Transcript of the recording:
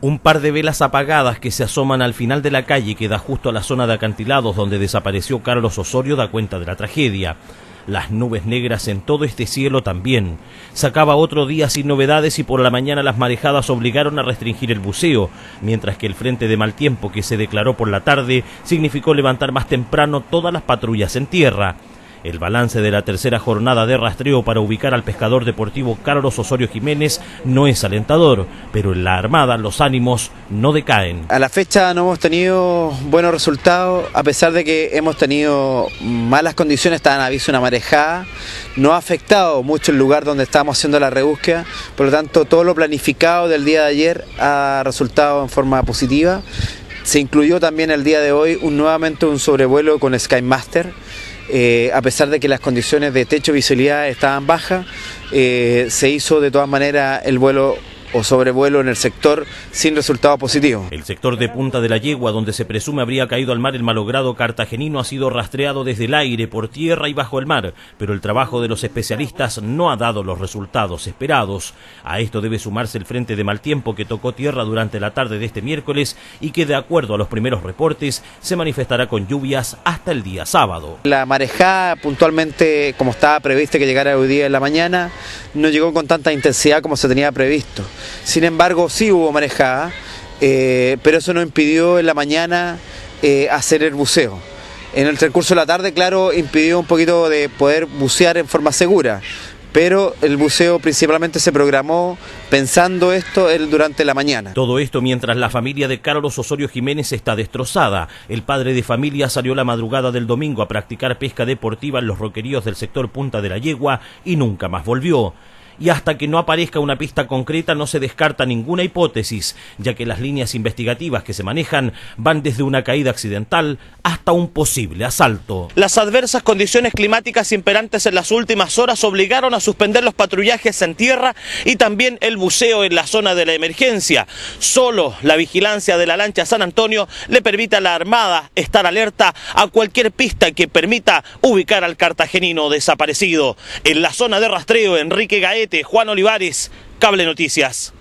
Un par de velas apagadas que se asoman al final de la calle que da justo a la zona de acantilados donde desapareció Carlos Osorio da cuenta de la tragedia. Las nubes negras en todo este cielo también. Sacaba otro día sin novedades y por la mañana las marejadas obligaron a restringir el buceo, mientras que el frente de mal tiempo que se declaró por la tarde significó levantar más temprano todas las patrullas en tierra. El balance de la tercera jornada de rastreo para ubicar al pescador deportivo Carlos Osorio Jiménez no es alentador, pero en la Armada los ánimos no decaen. A la fecha no hemos tenido buenos resultados, a pesar de que hemos tenido malas condiciones, estaban aviso una marejada, no ha afectado mucho el lugar donde estábamos haciendo la rebúsqueda, por lo tanto todo lo planificado del día de ayer ha resultado en forma positiva. Se incluyó también el día de hoy un, nuevamente un sobrevuelo con Skymaster, eh, a pesar de que las condiciones de techo y visibilidad estaban bajas, eh, se hizo de todas maneras el vuelo o sobrevuelo en el sector sin resultado positivo. El sector de Punta de la Yegua, donde se presume habría caído al mar el malogrado cartagenino, ha sido rastreado desde el aire, por tierra y bajo el mar, pero el trabajo de los especialistas no ha dado los resultados esperados. A esto debe sumarse el frente de mal tiempo que tocó tierra durante la tarde de este miércoles y que, de acuerdo a los primeros reportes, se manifestará con lluvias hasta el día sábado. La marejada, puntualmente, como estaba previsto que llegara hoy día en la mañana, no llegó con tanta intensidad como se tenía previsto. Sin embargo, sí hubo marejada, eh, pero eso no impidió en la mañana eh, hacer el buceo. En el transcurso de la tarde, claro, impidió un poquito de poder bucear en forma segura, pero el buceo principalmente se programó pensando esto durante la mañana. Todo esto mientras la familia de Carlos Osorio Jiménez está destrozada. El padre de familia salió la madrugada del domingo a practicar pesca deportiva en los roqueríos del sector Punta de la Yegua y nunca más volvió y hasta que no aparezca una pista concreta no se descarta ninguna hipótesis, ya que las líneas investigativas que se manejan van desde una caída accidental hasta un posible asalto. Las adversas condiciones climáticas imperantes en las últimas horas obligaron a suspender los patrullajes en tierra y también el buceo en la zona de la emergencia. Solo la vigilancia de la lancha San Antonio le permite a la Armada estar alerta a cualquier pista que permita ubicar al cartagenino desaparecido. En la zona de rastreo, Enrique Juan Olivares, Cable Noticias.